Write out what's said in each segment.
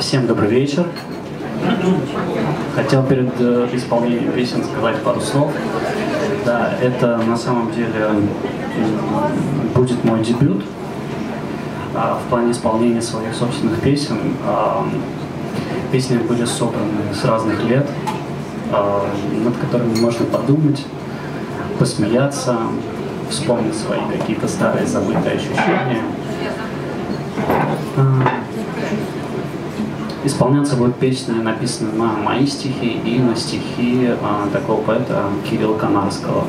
Всем добрый вечер. Хотел перед э, исполнением песен сказать пару слов. Да, это на самом деле будет мой дебют а, в плане исполнения своих собственных песен. А, песни были собраны с разных лет, а, над которыми можно подумать, посмеяться, вспомнить свои какие-то старые забытые ощущения. Исполняться будет песня, написанная на мои стихи и на стихи а, такого поэта Кирилла Канарского.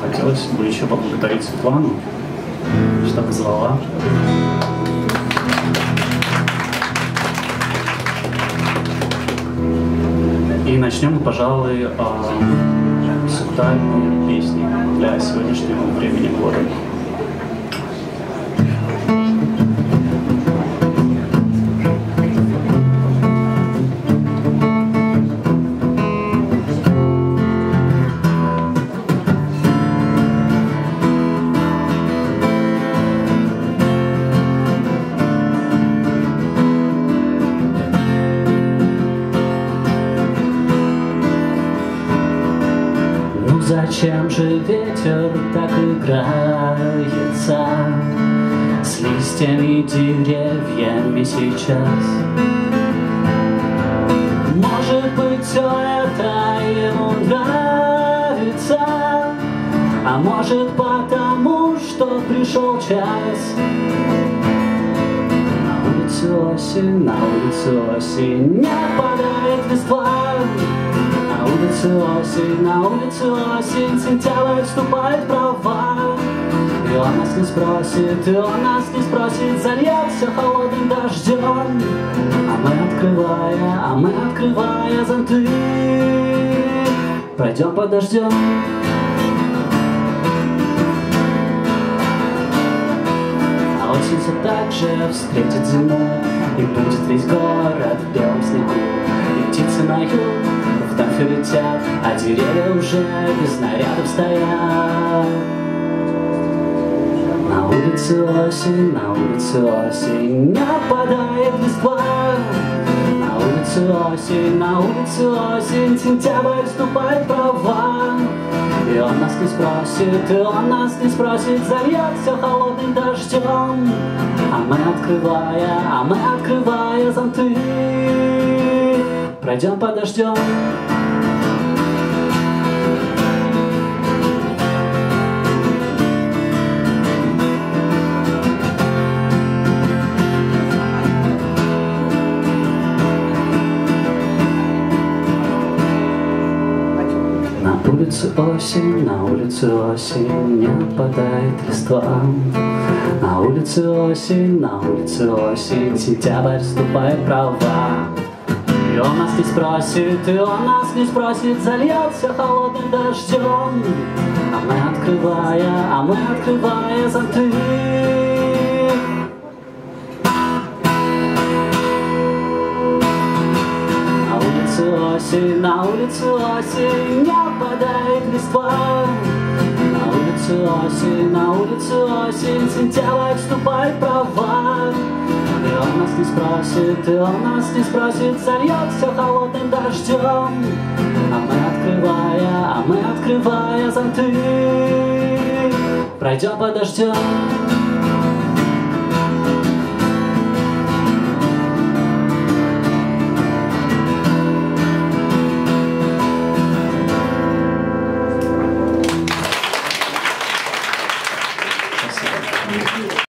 Хотелось бы еще поблагодарить Светлану, что позвала. Начнем, пожалуй, а, с актуальной песни для сегодняшнего времени года. Зачем же ветер так играется? С листьями деревьями сейчас? Может быть, все это ему нравится. А может, потому, что пришел час. На улице осень, на улице осень Не падает листва улице осень, на улице осень, сентябрь вступает права. И он нас не спросит, и он нас не спросит, зальется холодным дождем. А мы открывая, а мы открывая зонты, пройдем под дождем. А осень все так же встретит зиму, и будет летят, а деревья уже без снарядов стоят. На улице осень, на улице осень, не опадает листва. На улице осень, на улице осень, сентябрь вступает права. И он нас не спросит, и он нас не спросит, зальется холодным дождем. А мы открывая, а мы открывая зонты, пройдем под дождем. Улице осень, на улице осень не опадает листва. На улице осень, на улице осень, сентябрь вступает права. И он нас не спросит, и он нас не спросит, зальется холодным дождем. А мы открывая, а мы открывая зонты, осень, на улице осень не опадает листва. На улице осень, на улице осень, сентябрь вступает права. И он нас не спросит, и он нас не спросит, зальет все холодным дождем. А мы открывая, а мы открывая зонты, пройдем под дождем.